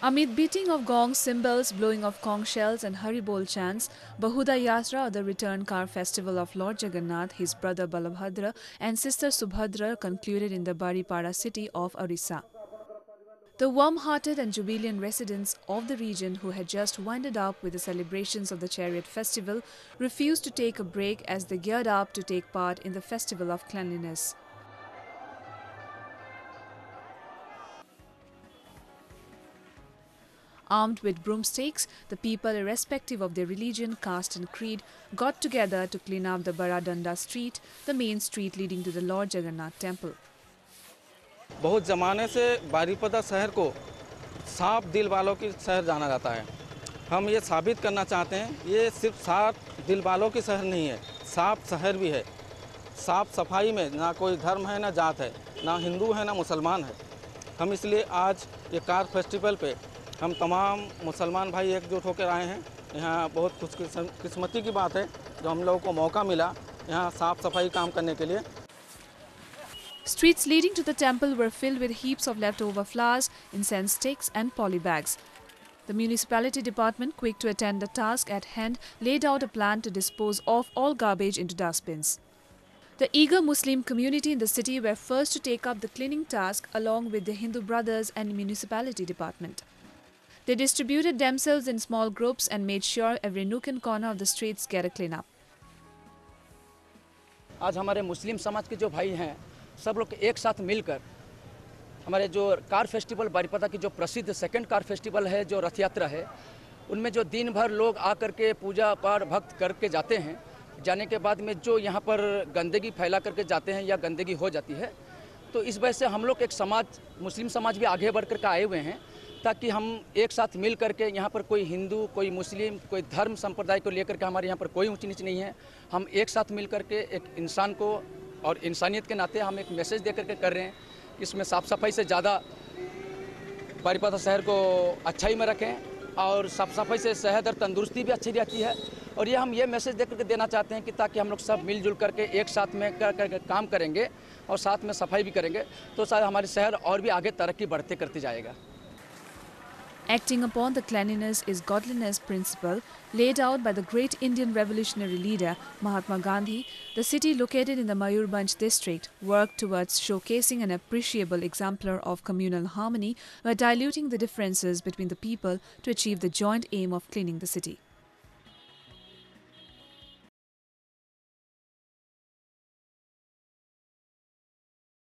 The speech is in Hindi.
Amid beating of gongs, cymbals, blowing of conch shells and haribol chants, Bahuda Yatra or the return car festival of Lord Jagannath, his brother Balabhadra and sister Subhadra concluded in the Baripara city of Orissa. The warm-hearted and jubilant residents of the region who had just winded up with the celebrations of the Chariot Festival refused to take a break as they geared up to take part in the Festival of Cleanliness. Armed with broomsticks, the people, irrespective of their religion, caste and creed, got together to clean up the Baradanda street, the main street leading to the Lord Jagannath temple. बहुत ज़माने से बारीपदा शहर को साफ़ दिल वालों की शहर जाना जाता है हम ये साबित करना चाहते हैं ये सिर्फ़ साफ़ दिल वालों की शहर नहीं है साफ़ शहर भी है साफ़ सफ़ाई में ना कोई धर्म है ना जात है ना हिंदू है ना मुसलमान है हम इसलिए आज ये कार फेस्टिवल पे हम तमाम मुसलमान भाई एकजुट होकर आए हैं यहाँ बहुत खुशकिस्मती की बात है जो हम लोगों को मौका मिला यहाँ साफ़ सफ़ाई काम करने के लिए Streets leading to the temple were filled with heaps of leftover flowers, incense sticks and polybags. The municipality department, quick to attend the task at hand, laid out a plan to dispose of all garbage into dustbins. The eager Muslim community in the city were first to take up the cleaning task along with the Hindu brothers and municipality department. They distributed themselves in small groups and made sure every nook and corner of the streets get a clean up. आज हमारे मुस्लिम समाज के जो भाई हैं, सब लोग एक साथ मिलकर हमारे जो कार फेस्टिवल, बारीपदा की जो प्रसिद्ध सेकंड कार फेस्टिवल है, जो रथ यात्रा है, उनमें जो दिन भर लोग आकर के पूजा पाठ, भक्त करके जाते हैं, जाने के बाद में जो यहाँ पर गंदगी फैला करके जाते हैं या गंदगी हो जाती है तो इस वजह से हम लोग एक समाज, मुस्लिम समाज भी आगे बढ़ कर के आए हुए हैं ताकि हम एक साथ मिल करके यहाँ पर कोई हिंदू कोई मुस्लिम कोई धर्म संप्रदाय को लेकर के हमारे यहाँ पर कोई ऊँची नीच नहीं है। हम एक साथ मिल करके एक इंसान को और इंसानियत के नाते हम एक मैसेज दे करके कर रहे हैं। इसमें साफ़ सफ़ाई से ज़्यादा बारीपाता शहर को अच्छाई में रखें और साफ़ सफ़ाई से सेहत और तंदुरुस्ती भी अच्छी रहती है। और ये हम ये मैसेज दे करके देना चाहते हैं कि ताकि हम लोग सब मिलजुल करके एक साथ में कर, कर, काम करेंगे और साथ में सफ़ाई भी करेंगे तो शायद हमारे शहर और भी आगे तरक्की बढ़ते करते जाएगा। Acting upon the cleanliness is godliness principle laid out by the great Indian revolutionary leader Mahatma Gandhi, the city located in the Mayurbhanj district worked towards showcasing an appreciable exemplar of communal harmony by diluting the differences between the people to achieve the joint aim of cleaning the city.